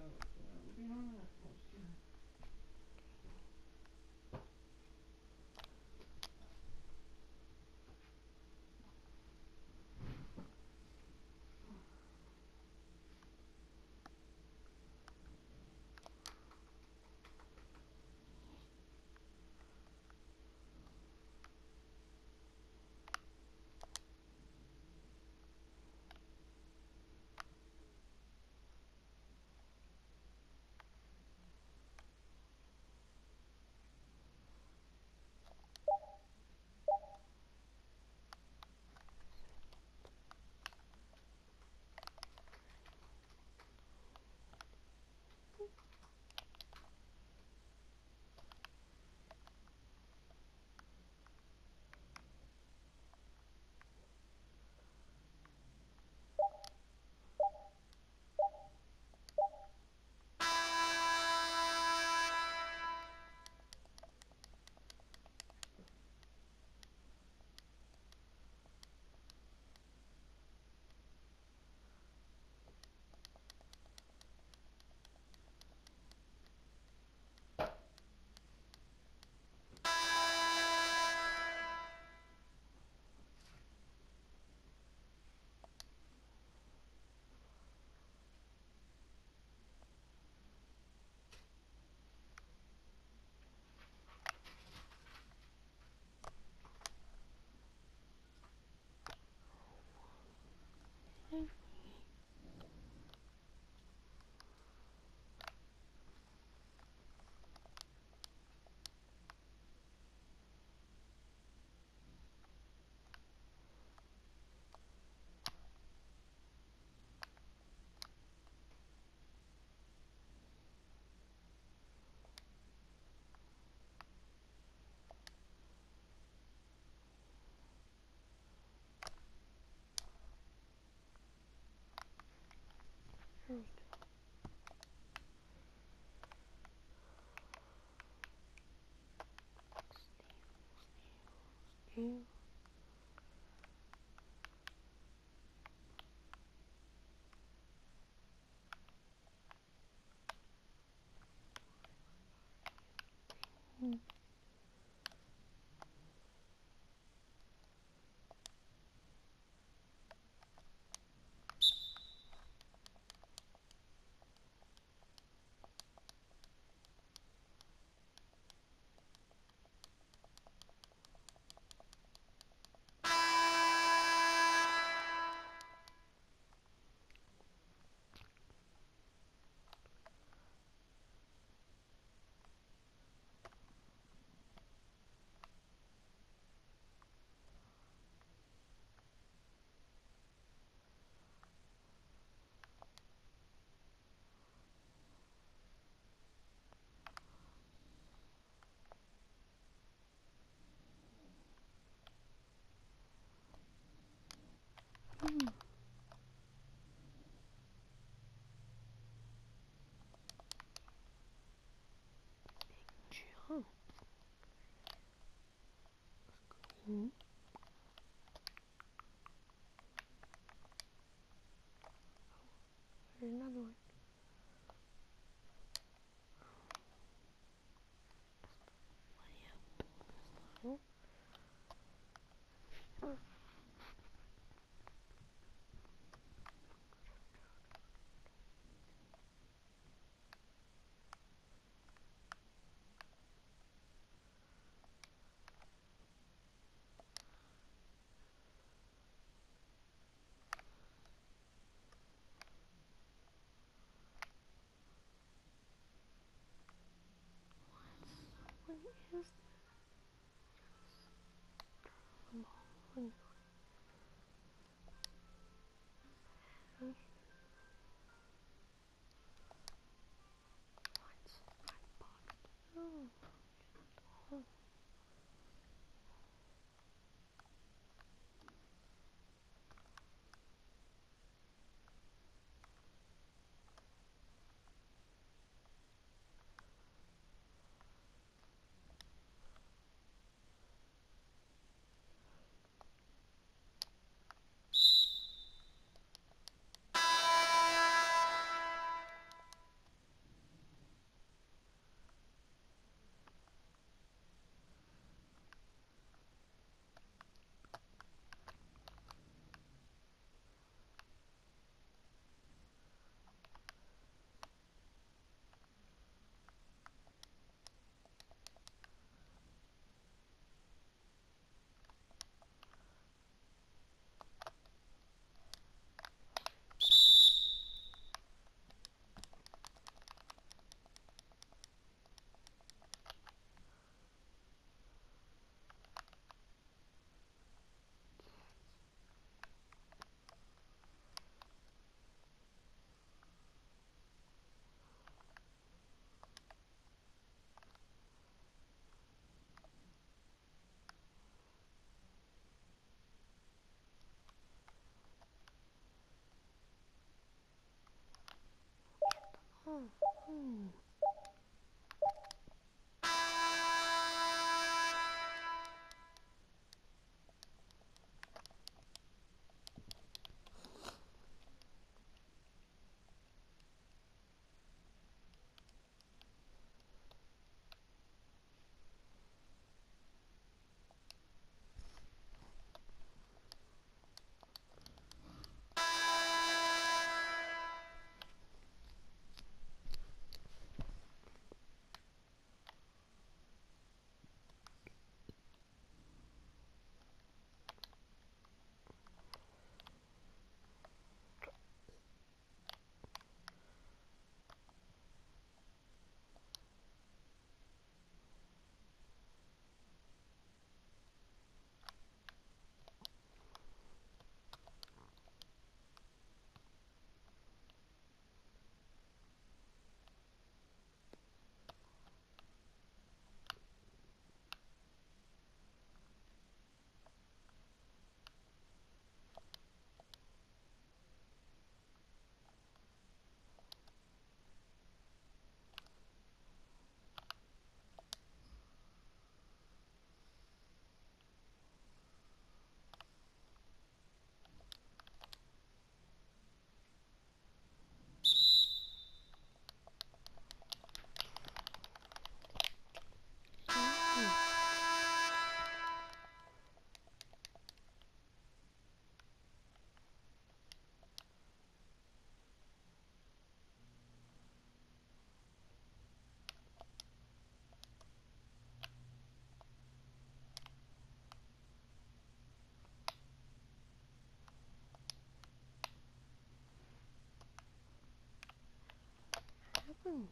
so You. Jump. What is this? 嗯嗯。Hmm.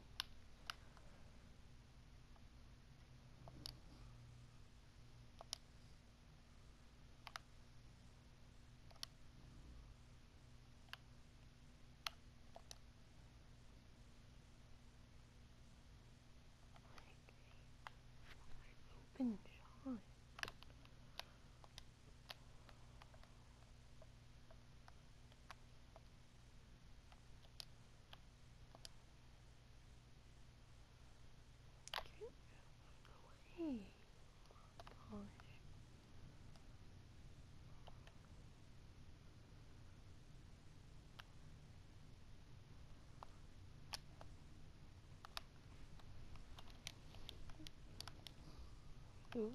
Open. Ooh.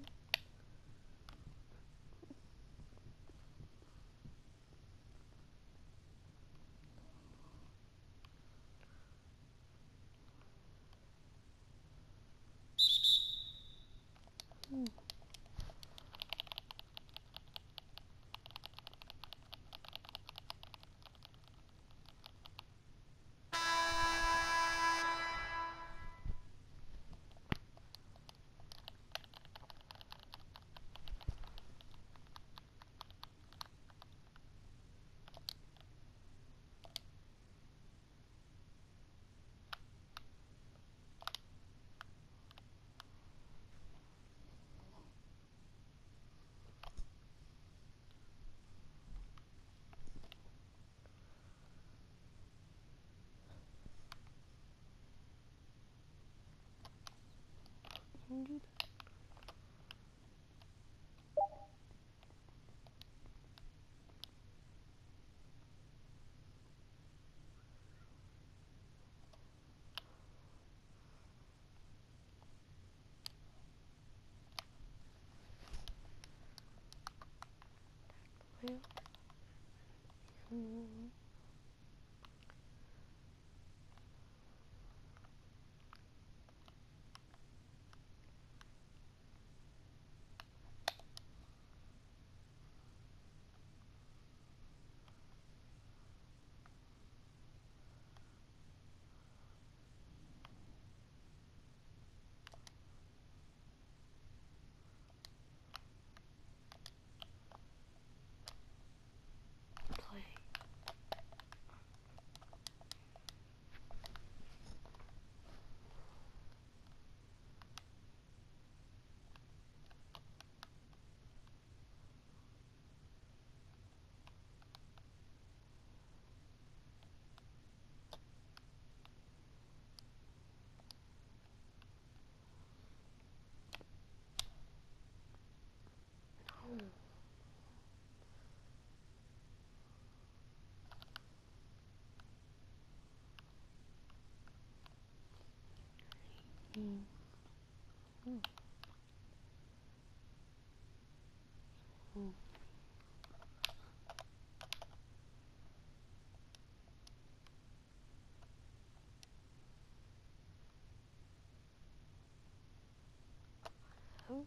Hmm. Can do Oh,